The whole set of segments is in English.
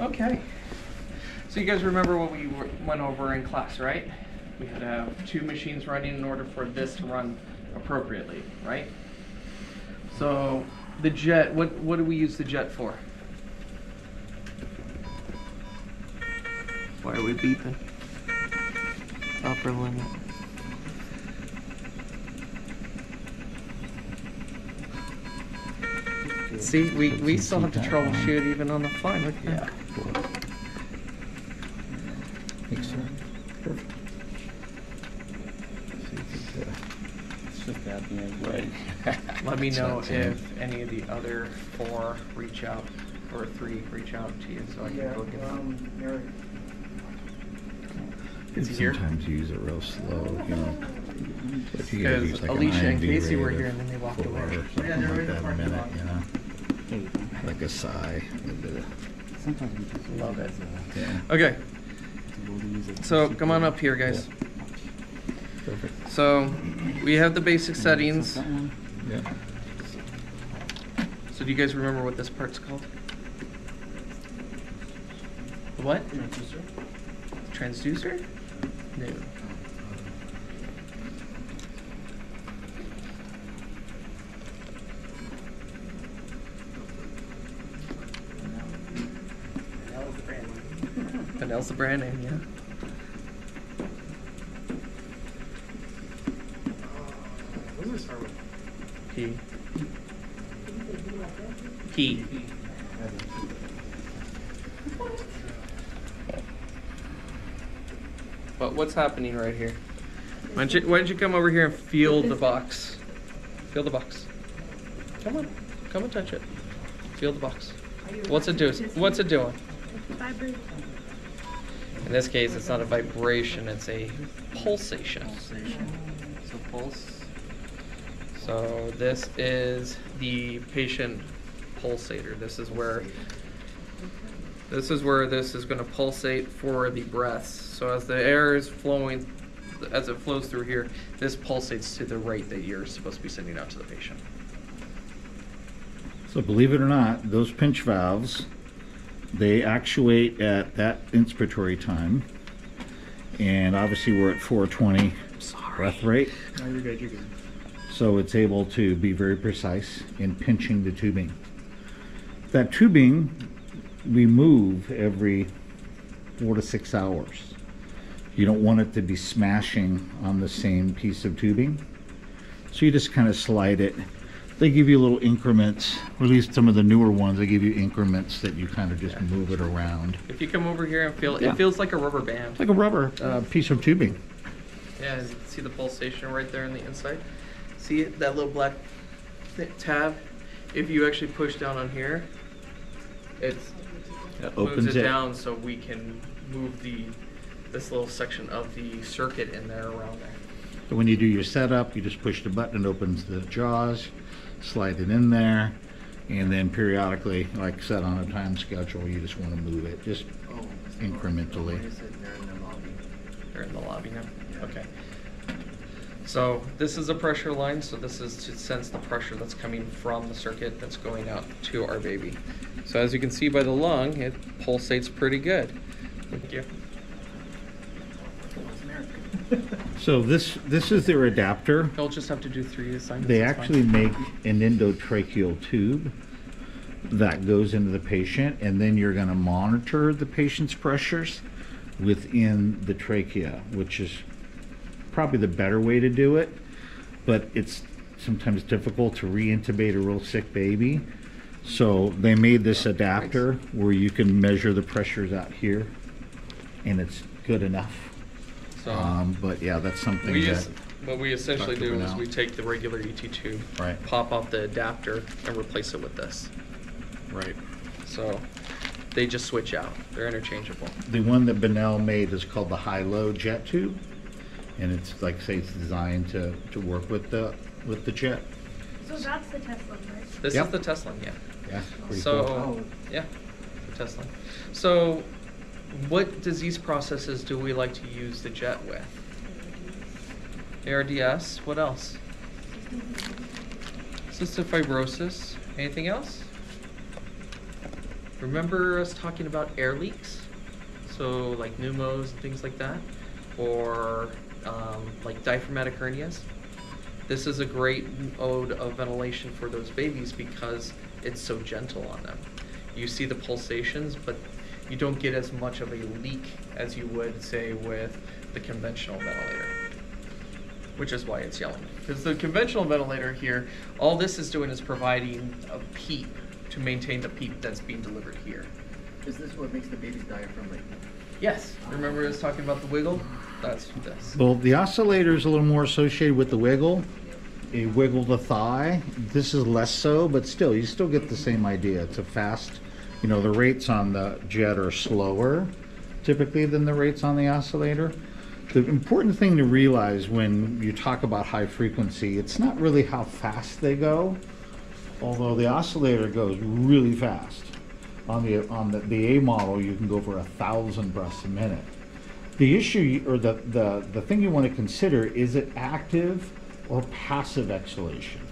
Okay. So you guys remember what we went over in class, right? We had to have two machines running in order for this to run appropriately, right? So the jet, what what do we use the jet for? Why are we beeping? Upper limit. See, we, we still have to troubleshoot even on the fly. Look at that. Think so? Perfect. It's just happening, right? Let me know if any of the other four reach out, or three reach out to you, so I can go get them. um, Mary. Is he here? Sometimes you use it real slow, you know. But if you gotta Because use like an Alicia and Casey were here and then they walked away. Yeah, they're like in the a parking lot. You know, like a sigh, a bit of, Sometimes we just Love it. yeah. Okay, We'll use it. so come on up here, guys. Perfect, So we have the basic settings. Yeah. So do you guys remember what this part's called? The What? Transducer? No. That was the brand one. Bunnell's the brand name, yeah. What does it start with? P. P. But what's happening right here? Why don't you, why don't you come over here and feel the box? Feel the box. Come on, come and touch it. Feel the box. What's it doing? What's it doing? Vibration. In this case, it's not a vibration; it's a pulsation. So pulse. So this is the patient pulsator. This is where this is where this is going to pulsate for the breaths. So as the air is flowing, as it flows through here, this pulsates to the rate that you're supposed to be sending out to the patient. So believe it or not, those pinch valves, they actuate at that inspiratory time. And obviously we're at 420 breath rate. No, you're good, you're good. So it's able to be very precise in pinching the tubing. That tubing we move every four to six hours. You don't want it to be smashing on the same piece of tubing. So you just kind of slide it. They give you little increments, or at least some of the newer ones, they give you increments that you kind of just move it around. If you come over here and feel, Yeah. it feels like a rubber band. Like a rubber uh, piece of tubing. Yeah, see the pulsation right there on the inside? See it, that little black th- tab? If you actually push down on here, it's It moves opens it, it. down so we can move the this little section of the circuit in there around there. So when you do your setup, you just push the button, it opens the jaws, slide it in there, and then periodically, like I said, on a time schedule, you just want to move it, just incrementally. They're in the lobby. They're in the lobby now. Okay. So this is a pressure line, so this is to sense the pressure that's coming from the circuit that's going out to our baby. So as you can see by the lung, it pulsates pretty good. Thank you. So this, this is their adapter. You'll just have to do three assignments. They it's fine. actually make an endotracheal tube that goes into the patient, and then you're gonna monitor the patient's pressures within the trachea, which is probably the better way to do it, but it's sometimes difficult to re-intubate a real sick baby. So they made this adapter where you can measure the pressures out here, and it's good enough. So Um, but yeah, that's something we that, just, what we essentially Dr. do is Bunnell. we take the regular ET tube, right, pop off the adapter, and replace it with this. right. So they just switch out. They're interchangeable. The one that Bunnell made is called the high-low jet tube, and it's like say, it's designed to, to work with the with the jet. So that's the Tesla, right? This Yep. is the Tesla, yeah. Yeah, pretty So, cool. yeah, the Tesla. So, what disease processes do we like to use the jet with? ARDS. What else? Cystic fibrosis. Anything else? remember us talking about air leaks? So like pneumos and things like that, or um, like diaphragmatic hernias. This is a great mode of ventilation for those babies because it's so gentle on them. You see the pulsations, but you don't get as much of a leak as you would say with the conventional ventilator which is why it's yelling. Because the conventional ventilator here, all this is doing is providing a PEEP to maintain the PEEP that's being delivered here. Is this what makes the baby's diaphragm like? Yes, remember I was talking about the wiggle? That's this. Well, the oscillator is a little more associated with the wiggle. You wiggle the thigh. This is less so, but still, you still get the same idea. It's a fast, you know, the rates on the jet are slower typically than the rates on the oscillator. The important thing to realize when you talk about high frequency, it's not really how fast they go, although the oscillator goes really fast. On the on the, the A model, you can go for a thousand breaths a minute. The issue or the, the, the thing you want to consider is it active or passive exhalation?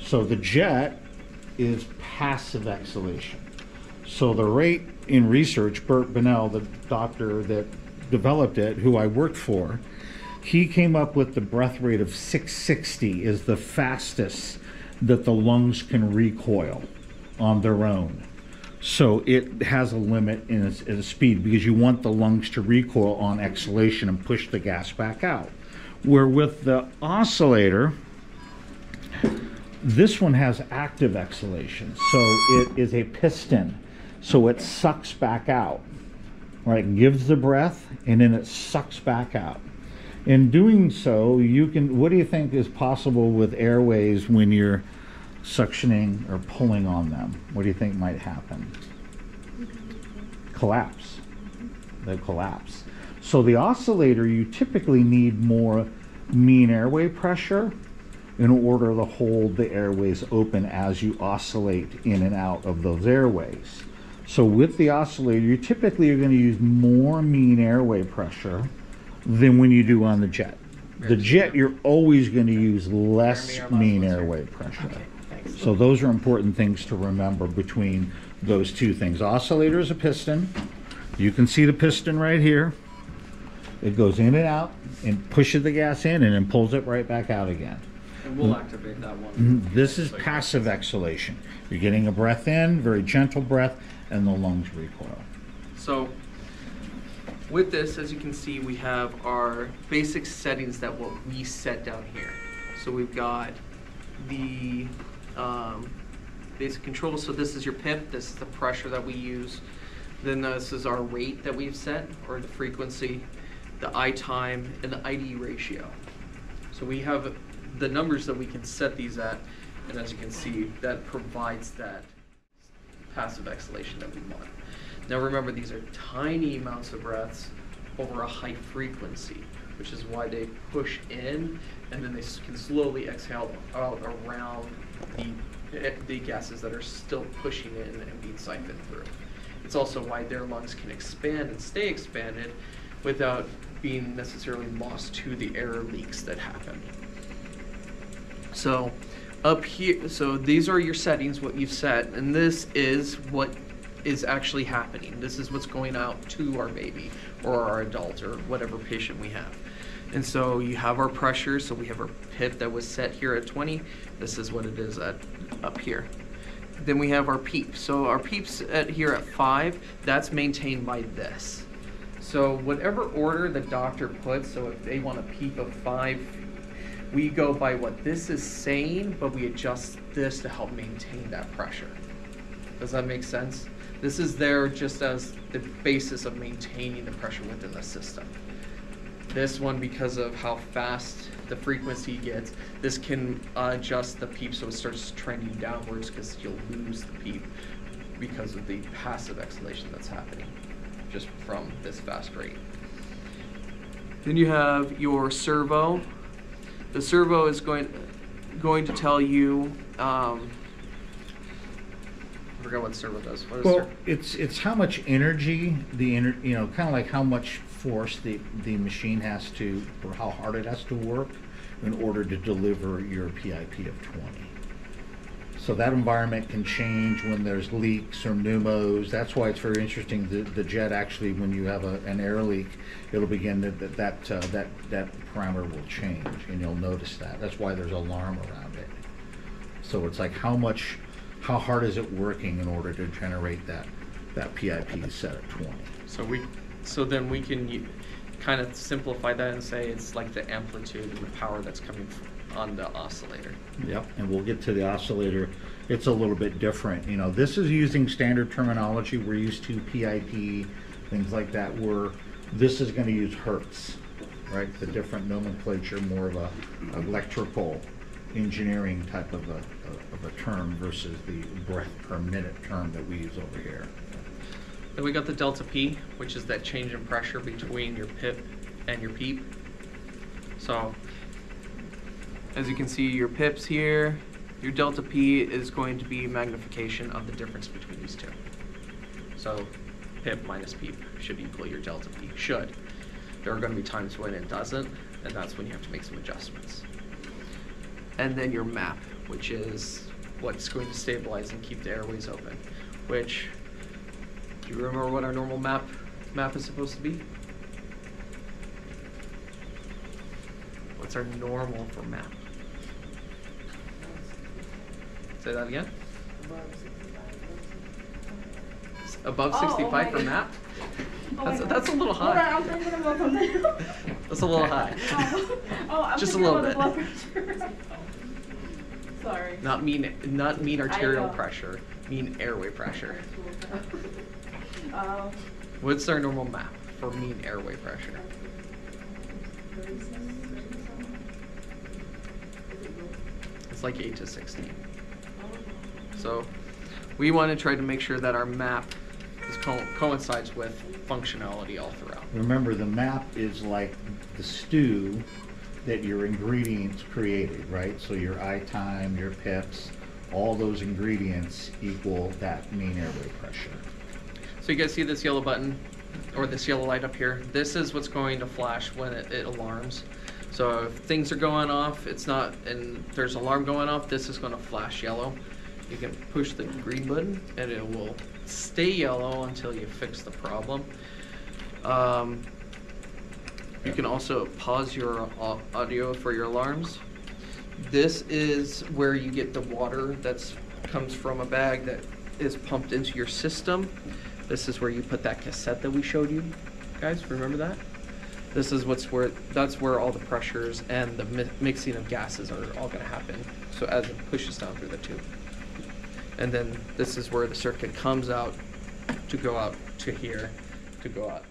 So the jet is passive exhalation. So the rate in research, Bert Bunnell, the doctor that developed it, who I worked for, he came up with the breath rate of 660 is the fastest that the lungs can recoil on their own. So it has a limit in its, in its speed because you want the lungs to recoil on exhalation and push the gas back out. Where with the oscillator, this one has active exhalation. So it is a piston. So it sucks back out. Right, gives the breath and then it sucks back out. In doing so, you can what do you think is possible with airways when you're suctioning or pulling on them? What do you think might happen? Collapse. They collapse. So the oscillator you typically need more mean airway pressure in order to hold the airways open as you oscillate in and out of those airways. So with the oscillator, you typically are going to use more mean airway pressure than when you do on the jet. The jet, you're always going to use less mean airway pressure. So those are important things to remember between those two things. Oscillator is a piston. You can see the piston right here. It goes in and out and pushes the gas in and then pulls it right back out again. And we'll activate that one. Mhm. This is passive exhalation. You're getting a breath in, very gentle breath, and the lungs recoil. So with this, as you can see, we have our basic settings that we set down here. So we've got the um, basic controls. So this is your PIP. This is the pressure that we use. Then this is our rate that we've set, or the frequency, the I time, and the ID ratio. So we have the numbers that we can set these at, and as you can see, that provides that passive exhalation that we want. Now remember, these are tiny amounts of breaths over a high frequency, which is why they push in and then they can slowly exhale out around the, eh, the gases that are still pushing in and being siphoned through. It's also why their lungs can expand and stay expanded without being necessarily lost to the air leaks that happen. So up here, so these are your settings, what you've set, and this is what is actually happening. This is what's going out to our baby or our adult or whatever patient we have. And so you have our pressure, so we have our PIP that was set here at 20. This is what it is at up here. Then we have our PEEP. So our PEEP's at here at 5, that's maintained by this. So whatever order the doctor puts, so if they want a PEEP of 5, we go by what this is saying, but we adjust this to help maintain that pressure. Does that make sense? This is there just as the basis of maintaining the pressure within the system. This one, because of how fast the frequency gets, this can adjust the PEEP so it starts trending downwards because you'll lose the PEEP because of the passive exhalation that's happening just from this fast rate. Then you have your servo. The servo is going going to tell you. Um, I forgot what the servo does. What is Well, servo? it's it's how much energy the ener- you know kind of like how much force the the machine has to or how hard it has to work in order to deliver your PIP of 20. So that environment can change when there's leaks or pneumos. That's why it's very interesting. The, the jet actually, when you have a, an air leak, it'll begin to, that, that, uh, that, that parameter will change and you'll notice that. That's why there's alarm around it. So it's like how much, how hard is it working in order to generate that, that PIP set at twenty? So we, so then we can kind of simplify that and say it's like the amplitude and the power that's coming f- on the oscillator. Yep, and we'll get to the oscillator. It's a little bit different. You know, this is using standard terminology. We're used to PIP, things like that. Where this is going to use hertz, right? The different nomenclature, more of a electrical engineering type of a of a term versus the breath per minute term that we use over here. Then we got the delta P, which is that change in pressure between your pip and your peep. So, as you can see, your pips here, your delta P is going to be magnification of the difference between these two. So, pip minus peep should equal your delta P. Should. There are going to be times when it doesn't, and that's when you have to make some adjustments. And then your map, which is what's going to stabilize and keep the airways open, which do you remember what our normal map map is supposed to be? What's our normal for map? Say that again. Above Oh, 65 for okay. map? Oh That's, my that's a little Hold on, high. I'm thinking about something. That's a little high. Oh, oh, I'm Just a thinking little about bit. the blood pressure. Sorry. Not mean, not mean arterial know. pressure, mean airway pressure. Um, What's our normal map for mean airway pressure? It's like 8 to 16. So we want to try to make sure that our map is co- coincides with functionality all throughout. Remember, the map is like the stew that your ingredients created, right? So your I time, your pips, all those ingredients equal that mean airway pressure. So you guys see this yellow button or this yellow light up here? This is what's going to flash when it, it alarms. So if things are going off, it's not, and there's alarm going off, this is going to flash yellow. You can push the green button and it will stay yellow until you fix the problem. Um, you can also pause your audio for your alarms. This is where you get the water that comes from a bag that is pumped into your system. This is where you put that cassette that we showed you. Guys, remember that? This is what's where that's where all the pressures and the mi- mixing of gases are all going to happen. So as it pushes down through the tube. And then this is where the circuit comes out to go out to here to go out.